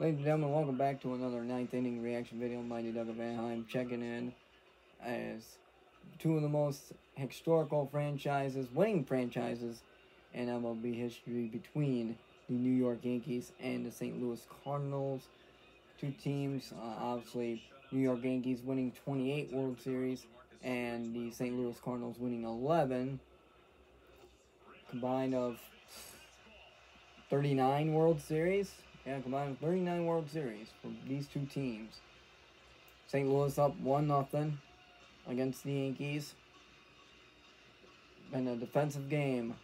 Ladies and gentlemen, welcome back to another ninth inning reaction video. Mighty Doug of Anaheim checking in as two of the most historical franchises, winning franchises in MLB history between the New York Yankees and the St. Louis Cardinals. Two teams, uh, obviously, New York Yankees winning 28 World Series and the St. Louis Cardinals winning 11. Combined of 39 World Series. Yeah, combined 39 World Series for these two teams. St. Louis up 1 nothing against the Yankees. And a defensive game.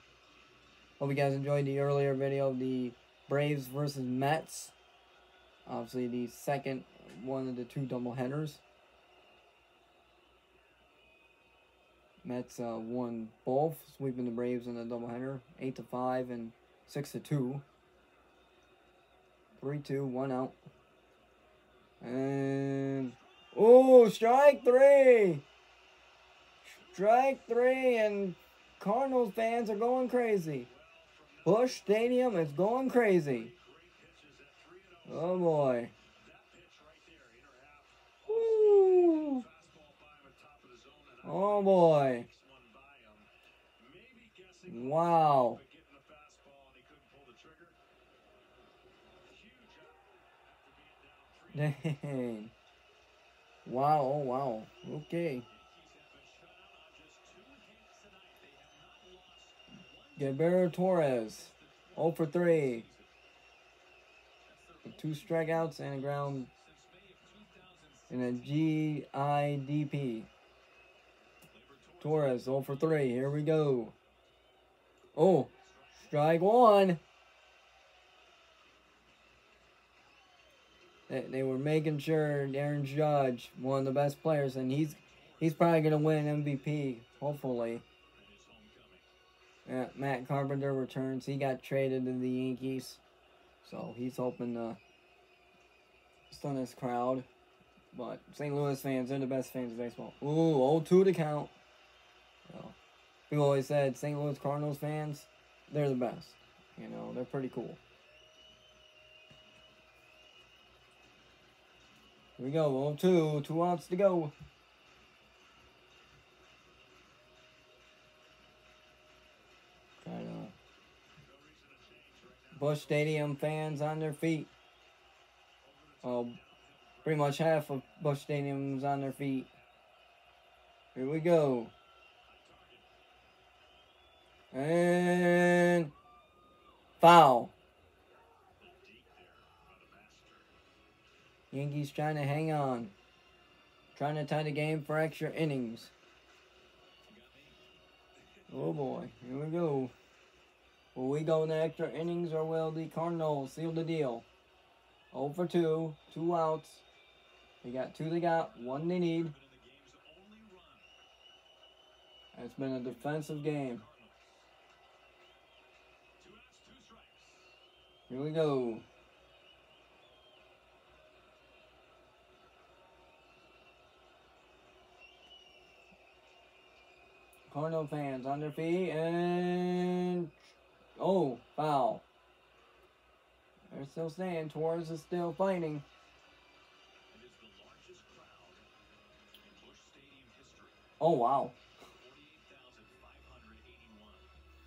Hope you guys enjoyed the earlier video of the Braves versus Mets. Obviously, the second one of the two doubleheaders. Mets uh, won both, sweeping the Braves in the doubleheader, eight to five and six to two. Three two, one out. And oh, strike three! Strike three, and Cardinals fans are going crazy. Busch Stadium is going crazy. Oh boy. Oh boy. Wow. Dang. Wow, oh wow. Okay. Gleyber Torres. 0 for 3. Two strikeouts and a ground in a GIDP. Torres 0 for 3. Here we go. Oh, strike one. They, they were making sure Aaron Judge, one of the best players, and he's he's probably gonna win MVP, hopefully. Yeah, Matt Carpenter returns. He got traded to the Yankees, so he's hoping to stun his crowd. But St. Louis fans, they're the best fans of baseball. Ooh, 0-2 to count. So, we always said St. Louis Cardinals fans, they're the best. You know, they're pretty cool. Here we go, 0-2, two outs to go. Try to Busch Stadium fans on their feet. Well, pretty much half of Busch Stadium's on their feet. Here we go. And foul. Yankees trying to hang on. Trying to tie the game for extra innings. Oh boy, here we go. Will we go in the extra innings or will the Cardinals seal the deal? 0 for 2, two outs. They got two they got, one they need. It's been a defensive game. Here we go. Cardinal fans on their feet and oh foul. They're still staying. Torres is still fighting. Oh wow.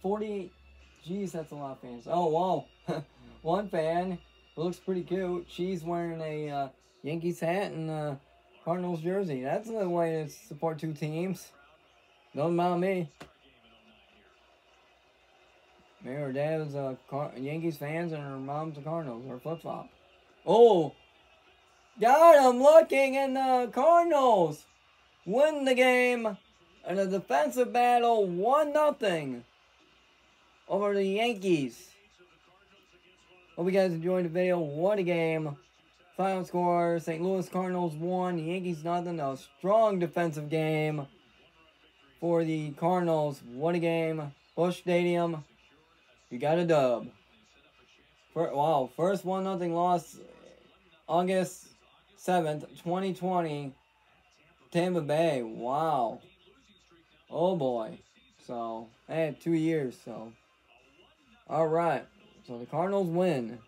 48. Jeez, that's a lot of fans. Oh wow. One fan looks pretty cute. She's wearing a uh, Yankees hat and a Cardinals jersey. That's the way to support two teams. Don't mind me. Me or dad is a uh, Car Yankees fans and her mom's a Cardinals or flip flop. Oh, God, I'm looking and the Cardinals win the game in a defensive battle, one nothing over the Yankees. Hope you guys enjoyed the video. What a game. Final score, St. Louis Cardinals won, the Yankees nothing. A strong defensive game for the Cardinals. What a game. Busch Stadium. You got a dub. For, wow, first 1 nothing loss August 7th, 2020. Tampa Bay. Wow. Oh boy. So, I had two years, so. Alright. So the Cardinals win.